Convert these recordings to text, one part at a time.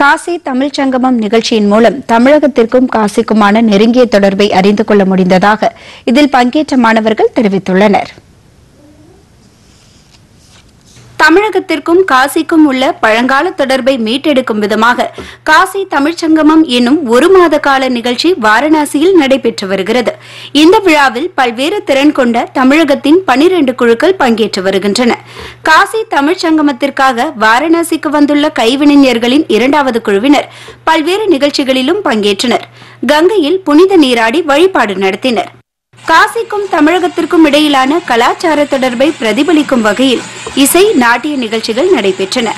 காசி தமிழ் சங்கமம் நிகழ்ச்சியின் மூலம் தமிழகத்திற்கும் காசிக்குமான நெருங்கிய தொடர்பை அறிந்து கொள்ள முடிந்ததாக இதில் பங்கேற்ற மாணவர்கள் தெரிவித்துள்ளனர். தமிழகத்திற்கும் காசிக்கும் உள்ள பழங்கால தொடர்பை மீட்டெடுக்கும் விதமாக காசி தமிழ்ச் சங்கமம் என்னும் ஒரு மாத கால நிகழ்ச்சி வாரணாசியில் நடைபெற்று வருகிறது. இந்த விழாவில் பல்வேறு திறன் கொண்ட தமிழகத்தின் பனிரண்டு குழுக்கள் பங்கேற்று வருகின்றன. காசி தமிழ்ச் சங்கமத்திற்காக வாரணாசிக்கு வந்துள்ள கைவினைஞர்களின் இரண்டாவது குழுவினர் பல்வேறு நிகழ்ச்சிகளிலும் பங்கேற்றனர். கங்கையில் புனித நீராடி வழிபாடு நடத்தினர். காசிக்கும் தமிழகத்திற்கும் இடையிலான கலாச்சார தொடர்பை பிரதிபலிக்கும் வகையில் இசை நாட்டிய நிகழ்ச்சிகள் நடைபெற்றன.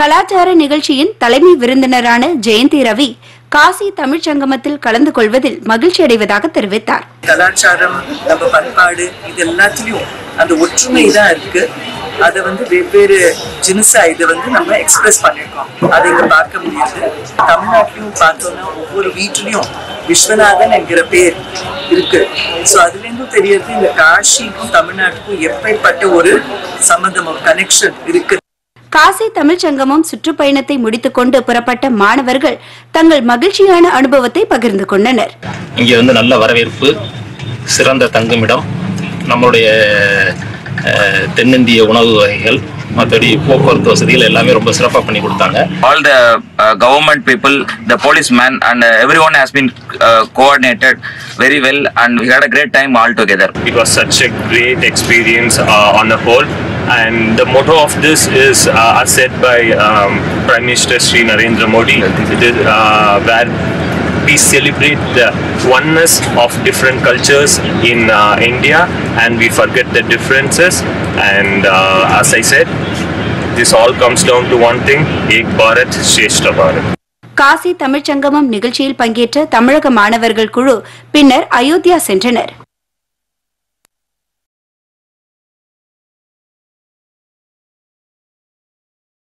கலாச்சார நிகழ்ச்சியின் தலைமை விருந்தினரான ஜெயந்தி ரவி காசி தமிழ்ச் சங்கமத்தில் கலந்து கொள்வதில் மகிழ்ச்சி அடைவதாக தெரிவித்தார். கலாச்சாரம் நம்ம பண்பாடு இது எல்லாத்துலயும் அந்த ஒற்றுமை தான் இருக்கு. அதை வந்து வெவ்வேறு ஜின்ஸா இதை வந்து நம்ம எக்ஸ்பிரஸ் பண்ணிருக்கோம். அதை இங்க பார்க்க முடியாது. தமிழ்நாட்டிலையும் பார்த்தோம்னா ஒவ்வொரு வீட்லயும் விஸ்வநாதன் என்கிற பேர் இருக்கு. ஸோ அதுல இருந்தும் தெரியறது இந்த காஷிக்கும் தமிழ்நாட்டுக்கும் எப்பேற்பட்ட ஒரு சம்பந்தம் கனெக்ஷன் இருக்கு. காசி தமிழ்ச் சங்கமம் சுற்றுப்பயணத்தை முடித்துக்கொண்டு புறப்பட்ட மாணவர்கள் தங்கள் மகிழ்ச்சியான அனுபவத்தை பகிர்ந்து கொண்டனர் இங்கே வந்து நல்ல வரவேற்பு சிறந்த தங்குமிடம் நம்மளுடைய தென்னிந்திய உணவு வகைகள் மற்றபடி போக்குவரத்து வசதிகள் எல்லாமே ரொம்ப சிறப்பாக பண்ணி கொடுத்தாங்க all the uh, government people, the policeman, and uh, everyone has been uh, coordinated very well, and we had a great time all together. It was such a great experience uh, on the whole. And the motto of this is uh, as said by um, Prime Minister Sri Narendra Modi, it is, uh, where we celebrate the oneness of different cultures in uh, India and we forget the differences. And uh, as I said, this all comes down to one thing Ek Bharat, Shrestha Bharat. Kashi தமிழ்ச் சங்கமம் நிகழ்ச்சியில் பங்கேற்ற தமிழக மாணவர்கள் குழு பின்னர் அயோத்தியா சென்றனர்